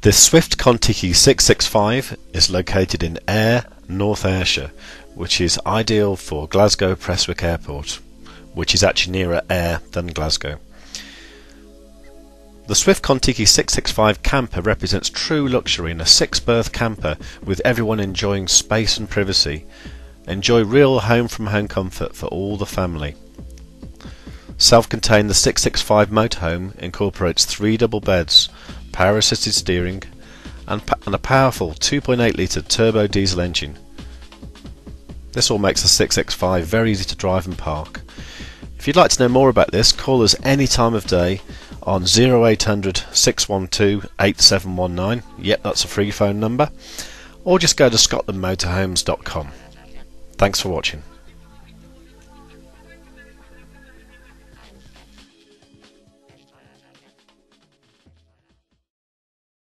This Swift Kontiki 665 is located in Ayr, North Ayrshire, which is ideal for Glasgow Prestwick Airport, which is actually nearer Ayr than Glasgow. The Swift Kontiki 665 camper represents true luxury in a six berth camper with everyone enjoying space and privacy. Enjoy real home from home comfort for all the family. Self contained, the 665 motorhome incorporates three double beds, power assisted steering, and, and a powerful 2.8 litre turbo diesel engine. This all makes the 665 very easy to drive and park. If you'd like to know more about this, call us any time of day on 0800 612 8719. Yep, that's a free phone number. Or just go to scotlandmotorhomes.com. Thanks for watching.